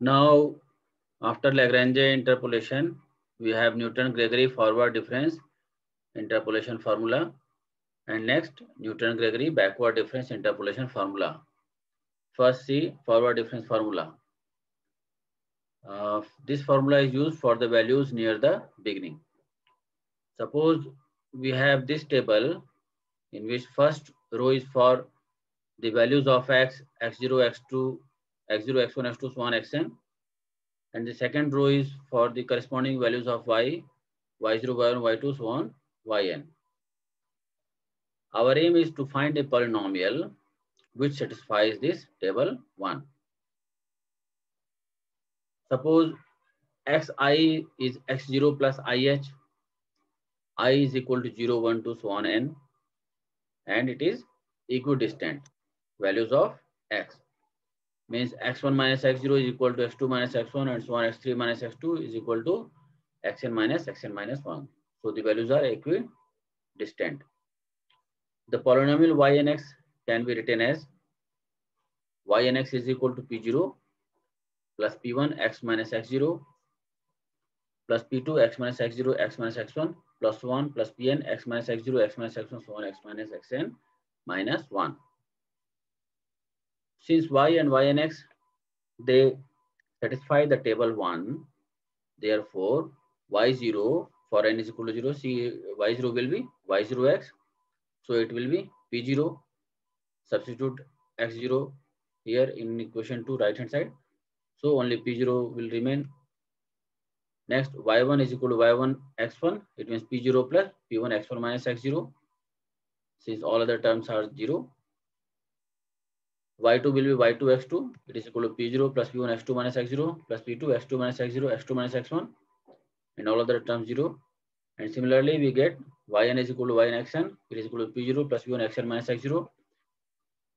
Now, after Lagrange interpolation, we have Newton-Gregory forward difference interpolation formula. And next, Newton-Gregory backward difference interpolation formula. First, see forward difference formula. Uh, this formula is used for the values near the beginning. Suppose we have this table in which first row is for the values of x, x0, x2, x0, x1, x2, so on, xn. And the second row is for the corresponding values of y, y0, y1, y2, so on, yn. Our aim is to find a polynomial which satisfies this table 1. Suppose xi is x0 plus ih, i is equal to 0, 1, 2, so on n, and it is equidistant values of x. Means x1 minus x0 is equal to x2 minus x1 and so on x3 minus x2 is equal to xn minus xn minus 1. So the values are equidistant. The polynomial y and x can be written as y and x is equal to p0 plus p1 x minus x0 plus p2 x minus x0 x minus x1 plus 1 plus pn x minus x0 x minus x1 so on x minus xn minus 1. Since y and y and x they satisfy the table 1 therefore y0 for n is equal to 0 see y0 will be y0x so it will be p0 substitute x0 here in equation 2 right hand side so only P0 will remain. Next, Y1 is equal to Y1 X1. It means P0 plus P1 X1 minus X0. Since all other terms are 0. Y2 will be Y2 X2. It is equal to P0 plus P1 X2 minus X0 plus P2 X2 minus X0 X2 minus X1. And all other terms 0. And similarly, we get Yn is equal to Yn Xn. It is equal to P0 plus P1 Xn minus X0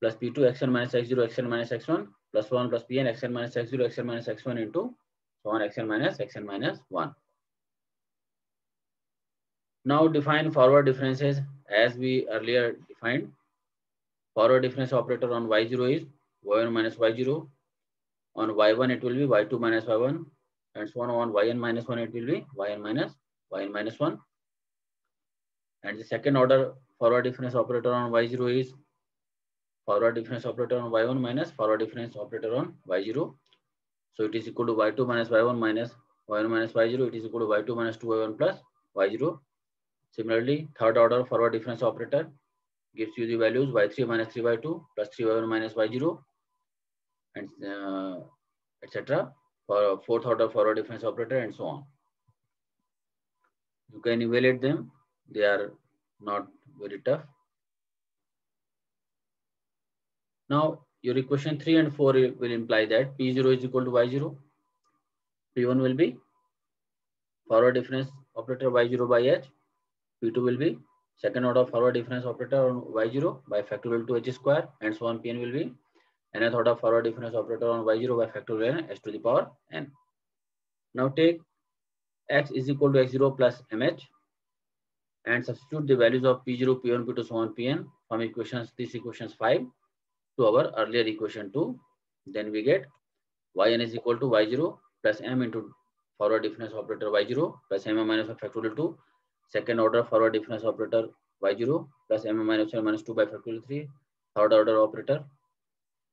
plus P2 Xn minus X0 Xn minus X1 plus 1 plus pn xn minus x0 xn minus x1 into so on xn minus xn minus 1. Now define forward differences as we earlier defined. Forward difference operator on y0 is y1 minus y0. On y1 it will be y2 minus y1 and so on on yn minus 1 it will be yn minus yn minus 1. And the second order forward difference operator on y0 is forward difference operator on y1 minus forward difference operator on y0. So it is equal to y2 minus y1 minus y1 minus y0. It is equal to y2 minus 2y1 plus y0. Similarly, third order forward difference operator gives you the values y3 minus 3y2 plus 3y1 minus y0 and uh, etc. For a fourth order forward difference operator and so on. You can evaluate them. They are not very tough. Now your equation 3 and 4 will imply that P0 is equal to Y0. P1 will be forward difference operator Y0 by H. P2 will be second order forward difference operator on Y0 by factorial to H square and so on Pn will be nth order forward difference operator on Y0 by factorial n h to the power n. Now take x is equal to x0 plus mh and substitute the values of P0, P1, P2, so on Pn from equations, these equations 5 to our earlier equation 2. Then we get yn is equal to y0 plus m into forward difference operator y0 plus m minus factorial 2. Second order forward difference operator y0 plus m minus 1 minus 2 by factorial 3. Third order operator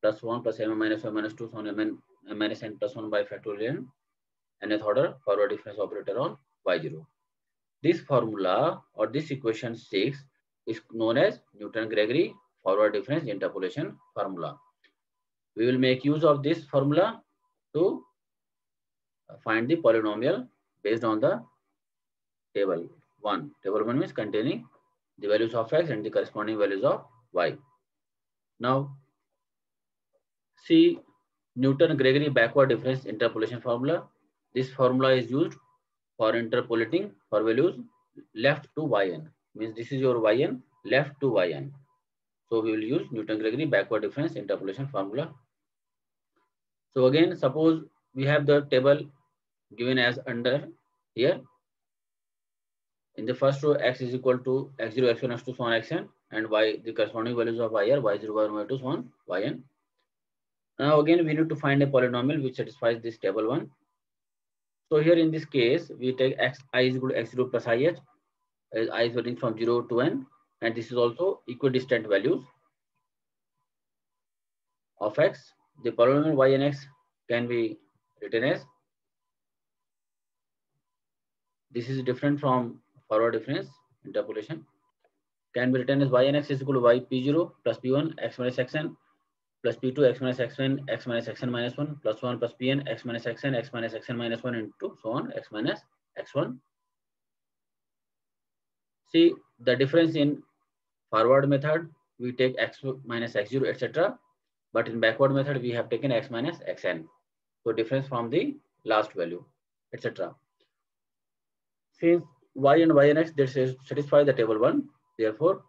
plus 1 plus m minus 1 minus 2 on minus n plus 1 by factorial n. Nth order forward difference operator on y0. This formula or this equation 6 is known as Newton-Gregory forward difference interpolation formula. We will make use of this formula to find the polynomial based on the table 1. Table 1 means containing the values of x and the corresponding values of y. Now, see Newton-Gregory backward difference interpolation formula. This formula is used for interpolating for values left to yn. Means this is your yn left to yn. So we will use Newton-Gregory backward difference interpolation formula. So again, suppose we have the table given as under here. The first row, x is equal to x0, x1, x2, so on xn, and y the corresponding values of y are y0, y1, y2, so on yn. Now again, we need to find a polynomial which satisfies this table one. So here in this case, we take x i is equal to x0 plus ih, as i is varying from 0 to n, and this is also equidistant values of x. The polynomial y and x can be written as this is different from forward difference interpolation can be written as y and x is equal to y p0 plus p1 x minus xn plus p2 x minus xn x minus xn minus 1 plus 1 plus pn x minus xn x minus xn minus 1 into so on x minus x1 see the difference in forward method we take x minus x0 etc but in backward method we have taken x minus xn so difference from the last value etc since y and y and x satisfy the table one. Therefore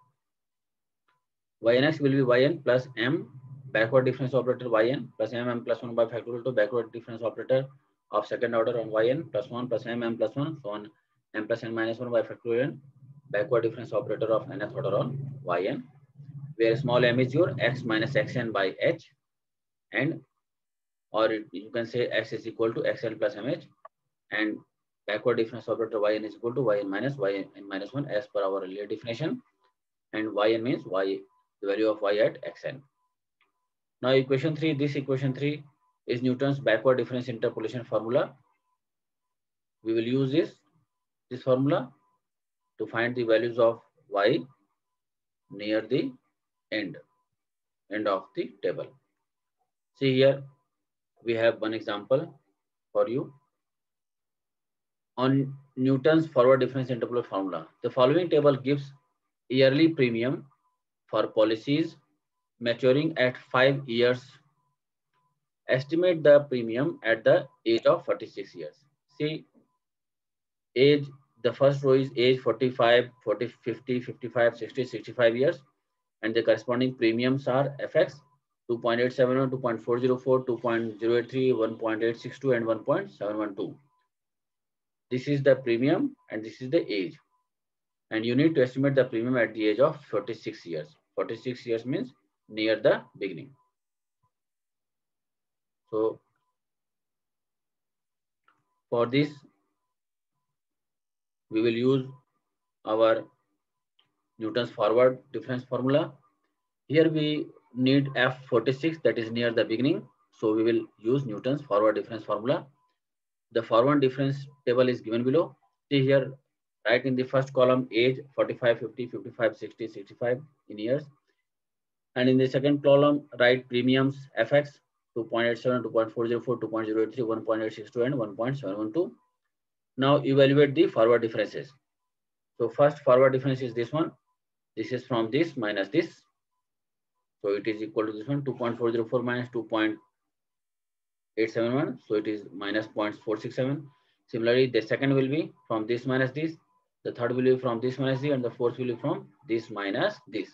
y and x will be yn plus m backward difference operator yn plus mm plus 1 by factorial to backward difference operator of second order on yn plus 1 plus mm plus 1 so on. M plus n minus 1 by factorial n backward difference operator of nth order on yn where small m is your x minus xn by h and or you can say x is equal to xn plus mh and backward difference operator yn is equal to yn minus yn minus 1 as per our earlier definition and yn means y the value of y at xn now equation 3, this equation 3 is Newton's backward difference interpolation formula. We will use this, this formula to find the values of y near the end, end of the table. See here, we have one example for you. On Newton's forward difference interpolation formula, the following table gives yearly premium for policies maturing at five years. Estimate the premium at the age of 46 years. See, age, the first row is age 45, 40, 50, 55, 60, 65 years. And the corresponding premiums are FX 2.871, 2.404, 2.083, 1.862, and 1.712. This is the premium and this is the age. And you need to estimate the premium at the age of 46 years. 46 years means near the beginning. So for this, we will use our Newton's forward difference formula. Here we need F46 that is near the beginning. So we will use Newton's forward difference formula. The forward difference table is given below. See here, right in the first column, age 45, 50, 55, 60, 65 in years. And in the second column, write premiums FX 2.87, 2.404, 2.083, 1.862, and 1.712. Now evaluate the forward differences. So first forward difference is this one. This is from this minus this. So it is equal to this one, 2.404 minus 2.871. So it is minus 0.467. Similarly, the second will be from this minus this. The third will be from this minus this, and the fourth will be from this minus this.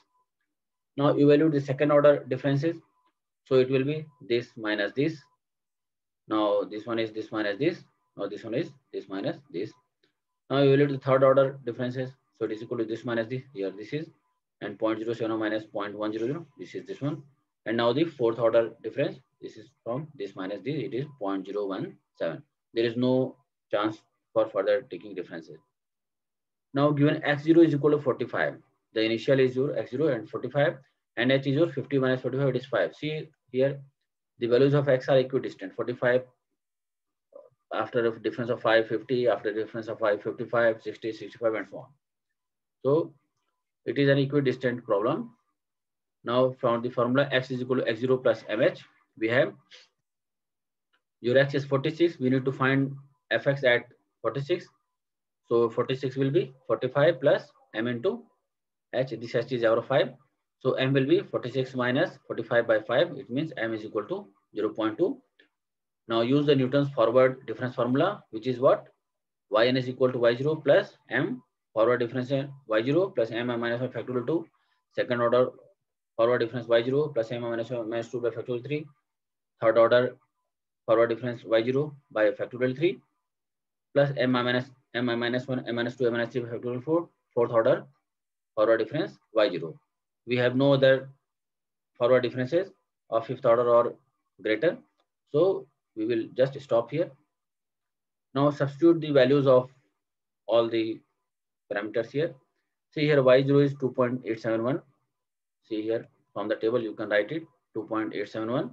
Now evaluate the second order differences. So it will be this minus this. Now this one is this minus this. Now this one is this minus this. Now evaluate the third order differences. So it is equal to this minus this. Here this is and 0.07 minus 0.100. This is this one. And now the fourth order difference. This is from this minus this. It is 0.017. There is no chance for further taking differences. Now given x0 is equal to 45 the initial is your x0 and 45 and h is your 50 minus 45 it is 5 see here the values of x are equidistant 45 after a difference of 5 50 after a difference of 5 55 60 65 and so on so it is an equidistant problem now from the formula x is equal to x0 plus mh we have. Your x is 46 we need to find fx at 46 so 46 will be 45 plus m into h this h is 0 5 so m will be 46 minus 45 by 5 it means m is equal to 0 0.2 now use the newton's forward difference formula which is what? Yn is equal to y0 plus m forward difference y0 plus m minus 1 factorial 2 second order forward difference y0 plus m minus 1 minus 2 by factorial 3 third order forward difference y0 by factorial 3 plus m minus m minus 1 m minus 2 m minus 3 by factorial 4 fourth order forward difference y0. We have no other forward differences of fifth order or greater. So we will just stop here. Now substitute the values of all the parameters here. See here y0 is 2.871. See here from the table you can write it 2.871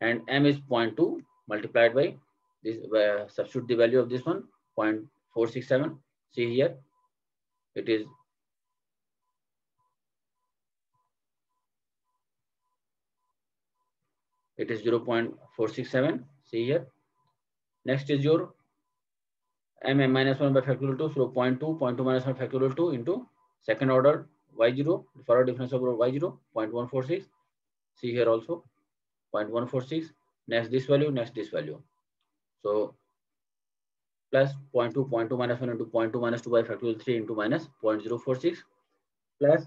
and m is 0.2 multiplied by this uh, substitute the value of this one 0.467 see here it is it is 0.467 see here next is your m m minus 1 by factorial 2 so 0 0.2 0.2 minus 1 factorial 2 into second order y0 forward difference of y0 0.146 see here also 0.146 next this value next this value so plus 0 0.2 0 0.2 minus 1 into 0 0.2 minus 2 by factorial 3 into minus 0.046 plus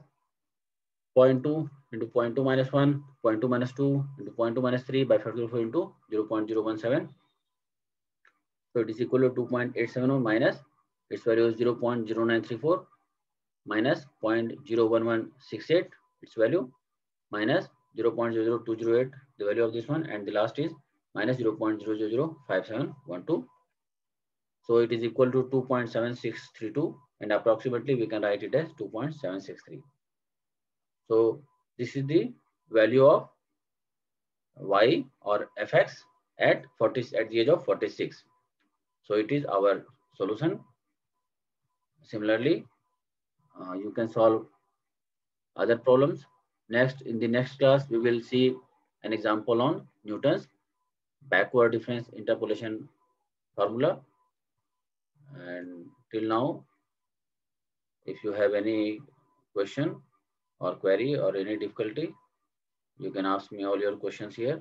0.2 into 0.2 minus 1, 0.2 minus 2 into 0.2 minus 3 by factorial 4 into 0 0.017. So it is equal to 2.871 minus its value is 0 0.0934 minus 0.01168 its value minus 0 0.00208 the value of this one and the last is minus 0 0.0005712. So it is equal to 2.7632 and approximately we can write it as 2.763. So this is the value of y or fx at 40 at the age of 46. So it is our solution. Similarly, uh, you can solve other problems. Next, in the next class, we will see an example on Newton's backward difference interpolation formula. And till now, if you have any question, or query or any difficulty, you can ask me all your questions here.